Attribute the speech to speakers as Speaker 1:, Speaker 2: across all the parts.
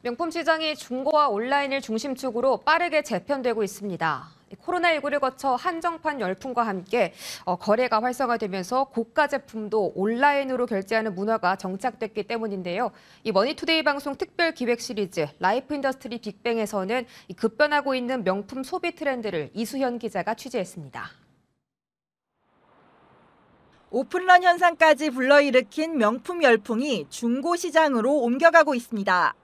Speaker 1: 명품 시장이 중고와 온라인을 중심축으로 빠르게 재편되고 있습니다. 코로나19를 거쳐 한정판 열풍과 함께 어, 거래가 활성화되면서 고가 제품도 온라인으로 결제하는 문화가 정착됐기 때문인데요. 이 머니투데이 방송 특별 기획 시리즈 라이프 인더스트리 빅뱅에서는 이 급변하고 있는 명품 소비 트렌드를 이수현 기자가 취재했습니다.
Speaker 2: 오픈런 현상까지 불러일으킨 명품 열풍이 중고 시장으로 옮겨가고 있습니다.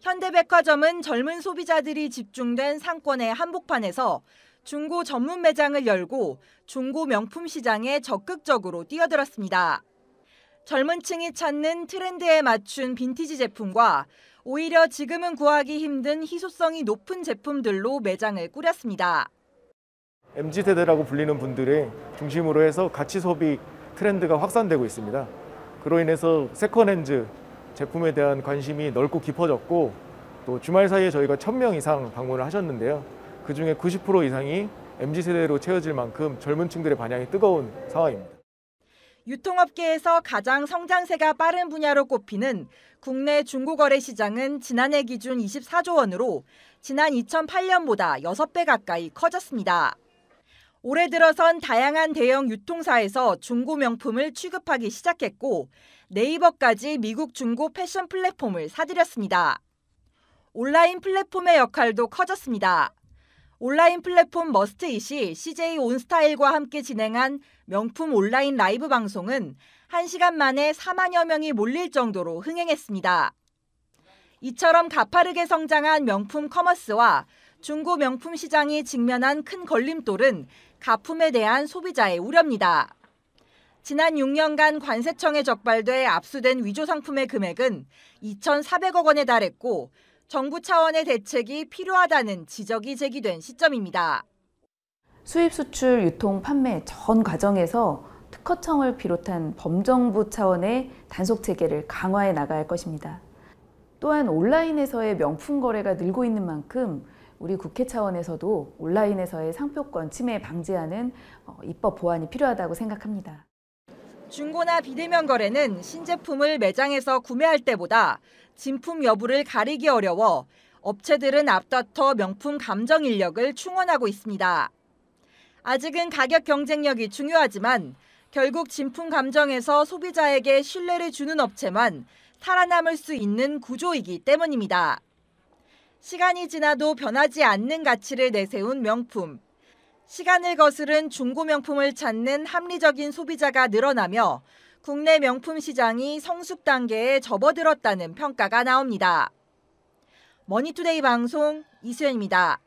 Speaker 2: 현대백화점은 젊은 소비자들이 집중된 상권의 한복판에서 중고 전문 매장을 열고 중고 명품 시장에 적극적으로 뛰어들었습니다. 젊은 층이 찾는 트렌드에 맞춘 빈티지 제품과 오히려 지금은 구하기 힘든 희소성이 높은 제품들로 매장을 꾸렸습니다.
Speaker 3: MZ 세대라고 불리는 분들의 중심으로 해서 가치 소비 트렌드가 확산되고 있습니다. 그로 인해서 second hands 제품에 대한 관심이 넓고 깊어졌고 또 주말 사이에 저희가 1000명 이상 방문을 하셨는데요. 그 중에 90% 이상이 MZ 세대로 채워질 만큼 젊은 층들의 반향이 뜨거운 상황입니다.
Speaker 2: 유통업계에서 가장 성장세가 빠른 분야로 꼽히는 국내 중고거래 시장은 지난해 기준 24조 원으로 지난 2008년보다 6배 가까이 커졌습니다. 올해 들어선 다양한 대형 유통사에서 중고 명품을 취급하기 시작했고 네이버까지 미국 중고 패션 플랫폼을 사들였습니다. 온라인 플랫폼의 역할도 커졌습니다. 온라인 플랫폼 머스트잇이 CJ 온스타일과 함께 진행한 명품 온라인 라이브 방송은 1시간 만에 4만여 명이 몰릴 정도로 흥행했습니다. 이처럼 가파르게 성장한 명품 커머스와 중고 명품 시장이 직면한 큰 걸림돌은 가품에 대한 소비자의 우려입니다. 지난 6년간 관세청에 적발돼 압수된 위조 상품의 금액은 2,400억 원에 달했고 정부 차원의 대책이 필요하다는 지적이 제기된 시점입니다.
Speaker 4: 수입, 수출, 유통, 판매 전 과정에서 특허청을 비롯한 범정부 차원의 단속 체계를 강화해 할 것입니다. 또한 온라인에서의 명품 거래가 늘고 있는 만큼 우리 국회 차원에서도 온라인에서의 상표권 침해 방지하는 어, 입법 보완이 필요하다고 생각합니다.
Speaker 2: 중고나 비대면 거래는 신제품을 매장에서 구매할 때보다 진품 여부를 가리기 어려워 업체들은 앞다퉈 명품 감정 인력을 충원하고 있습니다. 아직은 가격 경쟁력이 중요하지만 결국 진품 감정에서 소비자에게 신뢰를 주는 업체만 살아남을 수 있는 구조이기 때문입니다. 시간이 지나도 변하지 않는 가치를 내세운 명품. 시간을 거스른 중고 명품을 찾는 합리적인 소비자가 늘어나며 국내 명품 시장이 성숙 단계에 접어들었다는 평가가 나옵니다. 머니투데이 방송 이수연입니다.